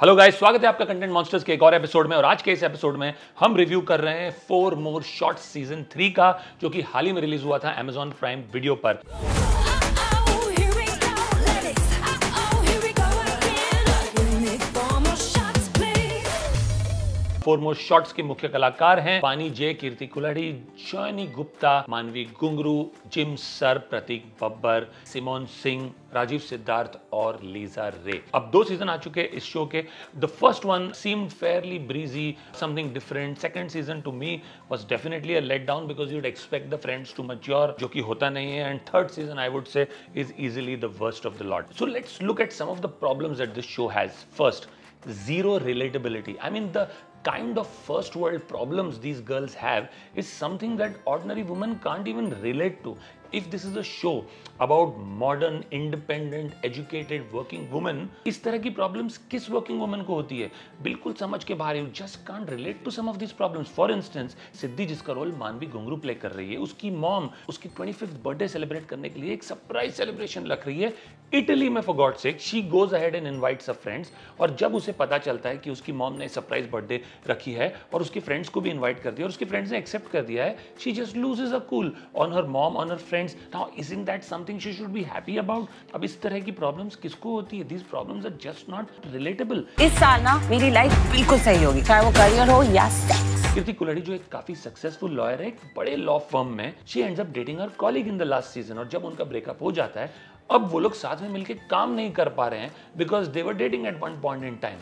Hello guys स्वागत है आपका कंटेंट मॉन्स्टर्स के एक और एपिसोड में। और आज के इस एपिसोड में हम रिव्यू कर रहे हैं four more shot season three का, जो कि हाल ही में रिलीज़ हुआ था एमेजॉन प्राइम वीडियो पर। फोर मोर शॉर्ट्स के मुख्य कलाकार हैं। पानी जे कीर्ति कुलहड़ी शोनी गुप्ता मानवी गुंगरू जिम सर प्रतीक बब्बर सिमोन सिंह राजीव सिद्धार्थ और लीजा रे। अब दो सीज़न आ चुके इस शो के। The first one seem fairly breezy something different second season to me was definitely a let down because you'd expect the friends to mature जो कि होता नहीं है। And third season I would say is easily the worst of the lot so let's look at some of the problems that this show has first zero relatability. I mean, the kind of first world problems these girls have is something that ordinary women can't even relate to. If this is a show about modern, independent, educated working women, इस तरह की problems किस working woman को होती है? बिल्कुल समझ के बाहर you just can't relate to some of this problems for instance Siddhi जिसका रोल मानवी घुंगरू प्ले कर रही है उसकी मॉम उसकी ट्वेंटी फिफ्थ बर्थडे सेलिब्रेट करने के लिए एक सरप्राइज़ सेलिब्रेशन रख रही है। इटली में for God sake she goes ahead and invites a friends और जब उसे पता चलता है कि उसकी मॉम ने सरप्राइज़ बर्थडे रखी है और उसके फ्रेंड्स को भी इन्वाइट कर दिया और उसके फ्रेंड्स ने एक्सेप्ट कर दिया है she just loses a cool on her mom on her friends now is in that something she should be happy about अब इस तरह की प्रॉब्लम्स किसको होती है? These problems are just not relatable इस साल ना मेरी लाइफ बिल्कुल सही होगी। चाहे वो करियर हो या सेक्स कीर्ति कुलहड़ी जो एक काफ़ी सक्सेसफुल लॉयर है एक बड़े लॉ फर्म में she ends up dating her colleague in the last season और जब उनका ब्रेकअप हो जाता है अब वो लोग साथ में मिलकर काम नहीं कर पा रहे हैं because they were dating at one point in time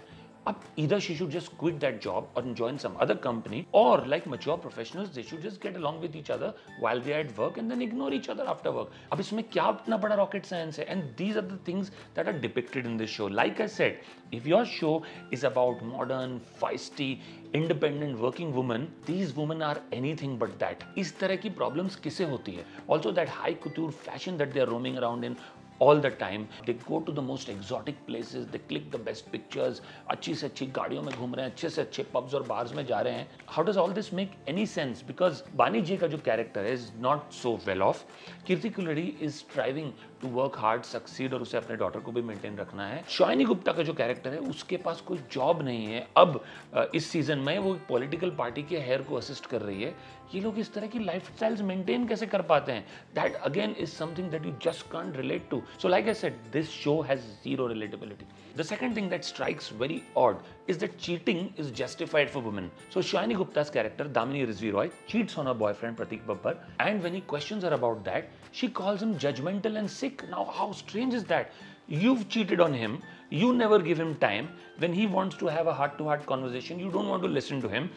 अब either she should just quit that job or join some other company or like mature professionals they should just get along with each other while they are at work and then ignore each other after work अब इसमें क्या इतना बड़ा rocket science है and these are the things that are depicted in this show like I said if your show is about modern feisty independent working woman these women are anything but that इस तरह की problems किसे होती है also that high couture fashion that they are roaming around in all the time. They go to the most exotic places. They click the best pictures. अच्छी से अच्छी गाड़ियों में घूम रहे हैं, अच्छे से अच्छे पब्स और बार्स में जा रहे हैं. How does all this make any sense because Bani ji का जो कैरेक्टर है is not so well off Kirti Kulhari is striving to work hard succeed और उसे अपने डॉटर को भी मेंटेन रखना है. शॉइनी गुप्ता का जो कैरेक्टर है, उसके पास कोई जॉब नहीं है. अब इस सीज़न में वो पॉलिटिकल पार्टी के हेयर को असिस्ट कर रही है. ये लोग इस तरह की लाइफ स्टाइल्स मेंटेन कैसे कर पाते हैं? That again is something that you just can't relate to So like I said, this show has zero relatability. The second thing that strikes very odd is that cheating is justified for women. So Sayani Gupta's character, Damini Rizvi Roy, cheats on her boyfriend Prateik Babbar and when he questions her about that, she calls him judgmental and sick. Now how strange is that? You've cheated on him, you never give him time. When he wants to have a heart-to-heart conversation, you don't want to listen to him.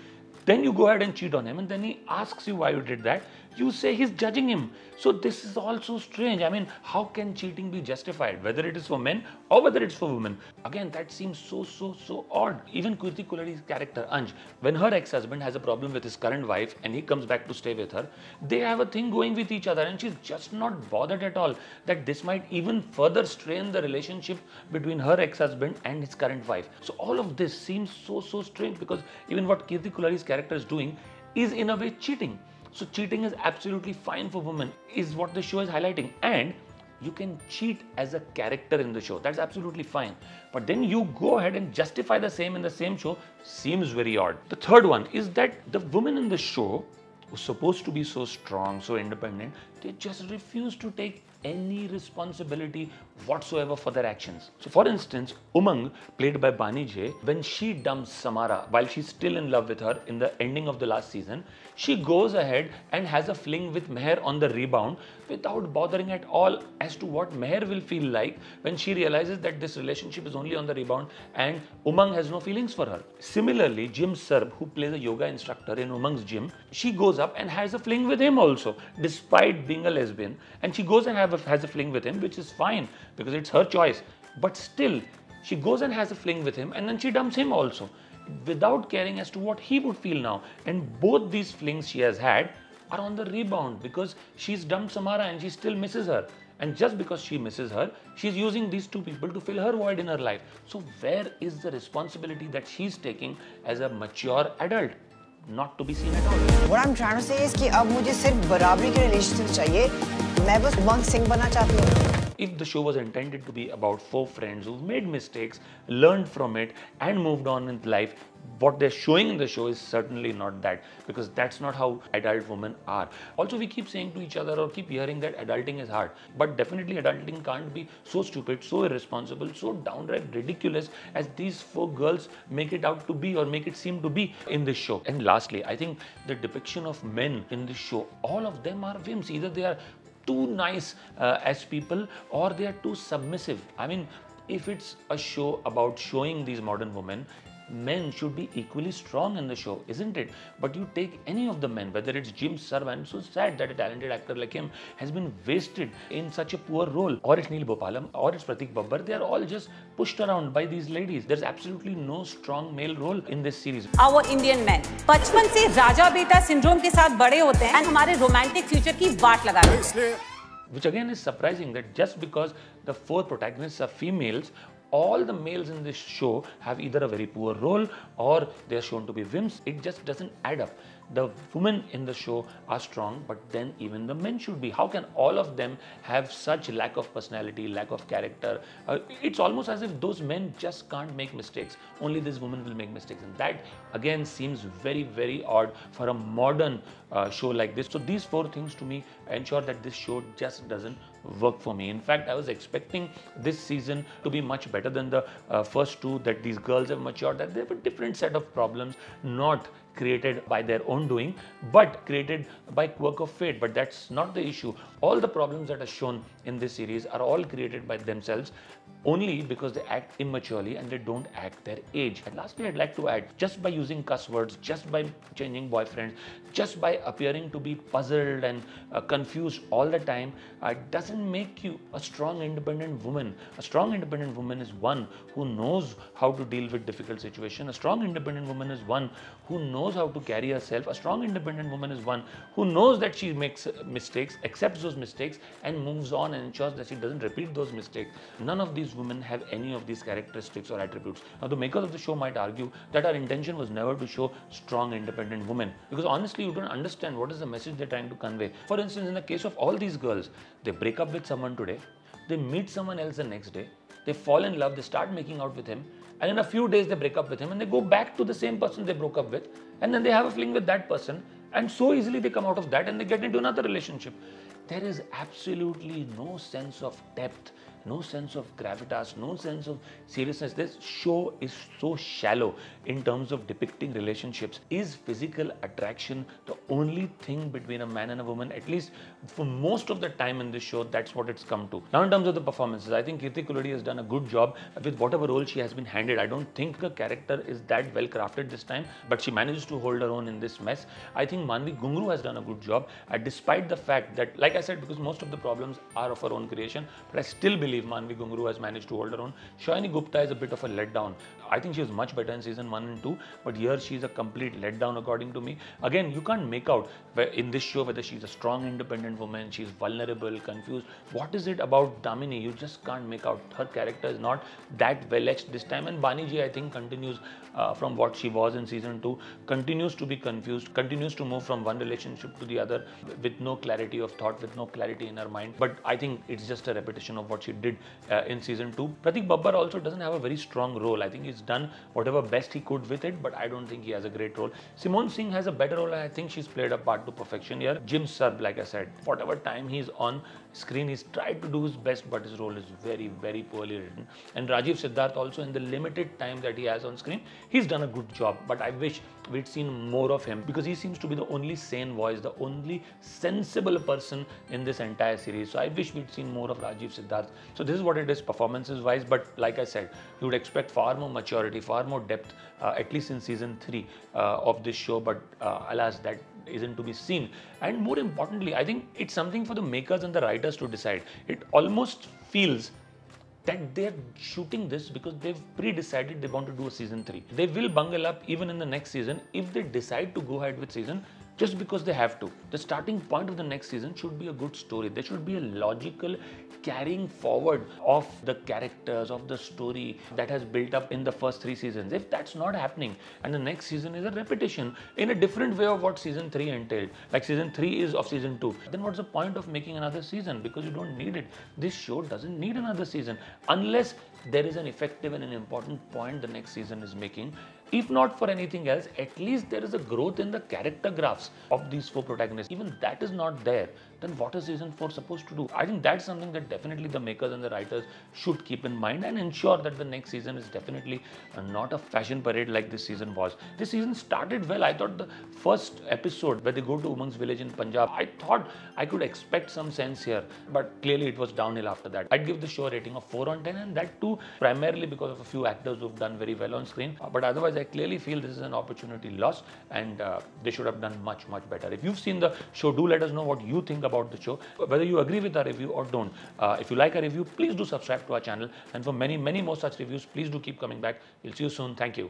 Then you go ahead and cheat on him and then he asks you why you did that you say he's judging him. So this is also strange. I mean, how can cheating be justified, whether it is for men or whether it's for women? Again, that seems so, so, so odd. Even Kirti Kulhari's character, Anj, when her ex-husband has a problem with his current wife and he comes back to stay with her, they have a thing going with each other and she's just not bothered at all that this might even further strain the relationship between her ex-husband and his current wife. So all of this seems so, so strange because even what Kirti Kulhari's character is doing is in a way cheating. So cheating is absolutely fine for women, is what the show is highlighting. And you can cheat as a character in the show. That's absolutely fine. But then you go ahead and justify the same in the same show seems very odd. The third one is that the women in the show who's supposed to be so strong, so independent, they just refuse to take any responsibility whatsoever for their actions. So, for instance, Umang, played by Bani J, when she dumps Samara while she's still in love with her in the ending of the last season, she goes ahead and has a fling with Meher on the rebound without bothering at all as to what Meher will feel like when she realizes that this relationship is only on the rebound and Umang has no feelings for her. Similarly, Jim Sarbh, who plays a yoga instructor in Umang's gym, she goes up and has a fling with him also, despite being a lesbian. And she goes and have a, has a fling with him, which is fine because it's her choice. But still, she goes and has a fling with him and then she dumps him also without caring as to what he would feel now. And both these flings she has had are on the rebound because she's dumped Samara and she still misses her. And just because she misses her, she's using these two people to fill her void in her life. So, where is the responsibility that she's taking as a mature adult? Not to be seen at all. What I'm trying to say is कि अब मुझे सिर्फ बराबरी के relationship चाहिए मैं बस उमंग सिंह बनना चाहती हूँ If the show was intended to be about four friends who've made mistakes, learned from it, and moved on in life, what they're showing in the show is certainly not that because that's not how adult women are. Also, we keep saying to each other or keep hearing that adulting is hard, but definitely adulting can't be so stupid, so irresponsible, so downright ridiculous as these four girls make it out to be or make it seem to be in this show. And lastly, I think the depiction of men in this show, all of them are wimps. Either they are too nice uh, as people or they are too submissive. I mean, if it's a show about showing these modern women, men should be equally strong in the show, isn't it? But you take any of the men, whether it's Jim Sarbh, I'm so sad that a talented actor like him has been wasted in such a poor role, or it's Neil Bhoopalam, or it's Prateik Babbar, they are all just pushed around by these ladies. There's absolutely no strong male role in this series. Our Indian men, बचपन से राजा बेटा syndrome के साथ बड़े होते हैं हमारे romantic future की बाट लगा रहे हैं which again is surprising that just because the four protagonists are females, all the males in this show have either a very poor role or they are shown to be wimps. It just doesn't add up. The women in the show are strong but then even the men should be. How can all of them have such lack of personality lack of character? Uh, it's almost as if those men just can't make mistakes. Only this woman will make mistakes. And that again seems very very odd for a modern uh, show like this. So these four things to me ensure that this show just doesn't work for me. In fact i was expecting this season to be much better than the uh, first two that these girls have matured that they have a different set of problems not created by their own doing but created by quirk of fate. But that's not the issue. All the problems that are shown in this series are all created by themselves only because they act immaturely and they don't act their age. And lastly i'd like to add just by using cuss words just by changing boyfriends just by appearing to be puzzled and uh, confused all the time uh, doesn't make you a strong independent woman. A strong independent woman is one who knows how to deal with difficult situations. a strong independent woman is one who knows how to carry herself. A strong independent woman is one who knows that she makes uh, mistakes accepts those mistakes and moves on and ensures that she doesn't repeat those mistakes. None of these women have any of these characteristics or attributes. Now the makers of the show might argue that our intention was never to show strong independent women. Because honestly you don't understand what is the message they're trying to convey. For instance in the case of all these girls they break up with someone today they meet someone else the next day they fall in love they start making out with him and in a few days they break up with him and they go back to the same person they broke up with and then they have a fling with that person and so easily they come out of that and they get into another relationship. There is absolutely no sense of depth no sense of gravitas no sense of seriousness. This show is so shallow in terms of depicting relationships. Is physical attraction the only thing between a man and a woman at least for most of the time in this show that's what it's come to. Now in terms of the performances i think kirti kulhari has done a good job with whatever role she has been handed. I don't think the character is that well crafted this time but she manages to hold her own in this mess. I think maanvi gungru has done a good job uh, despite the fact that like i said because most of the problems are of her own creation but i still believe maanvi gungru has managed to hold her own. Sayani gupta is a bit of a letdown i think she was much better in season 1 and 2 but here she's a complete letdown according to me. Again you can't make out in this show whether she's a strong independent woman she's vulnerable confused. What is it about damini? You just can't make out. Her character is not that well etched this time. And bani j i think continues uh, from what she was in season 2 continues to be confused continues to move from one relationship to the other with no clarity of thought with no clarity in her mind. But i think it's just a repetition of what she did uh, in season 2 prateik babbar also doesn't have a very strong role. I think he's done whatever best he could with it but i don't think he has a great role. Simone singh has a better role i think she's played a part to perfection here. Jim Sarbh, like i said whatever time he's on screen he's tried to do his best but his role is very very poorly written. And rajeev siddharth also in the limited time that he has on screen he's done a good job. But i wish we'd seen more of him because he seems to be the only sane voice the only sensible person in this entire series. So i wish we'd seen more of rajeev siddharth. So this is what it is performances wise but like i said you would expect far more maturity far more depth uh, at least in season 3 uh, of this show. But uh, alas that isn't to be seen. And more importantly, I think it's something for the makers and the writers to decide. It almost feels that they're shooting this because they've pre-decided they want to do a season 3. They will bungle up even in the next season if they decide to go ahead with season just because they have to. The starting point of the next season should be a good story. There should be a logical carrying forward of the characters, of the story that has built up in the first three seasons. If that's not happening and the next season is a repetition in a different way of what season three entailed, like season three is of season two, then what's the point of making another season? Because you don't need it. This show doesn't need another season unless there is an effective and an important point the next season is making if not for anything else, at least there is a growth in the character graphs of these four protagonists. Even that is not there, then what is season 4 supposed to do? I think that's something that definitely the makers and the writers should keep in mind and ensure that the next season is definitely uh, not a fashion parade like this season was. This season started well. I thought the first episode where they go to Umang's village in Punjab, I thought I could expect some sense here, but clearly it was downhill after that. I'd give the show a rating of 4 on 10 and that too primarily because of a few actors who've done very well on screen. But otherwise, I clearly feel this is an opportunity lost and uh, they should have done much, much better. If you've seen the show, do let us know what you think about the show, whether you agree with our review or don't. Uh, if you like our review, please do subscribe to our channel. And for many, many more such reviews, please do keep coming back. We'll see you soon. Thank you.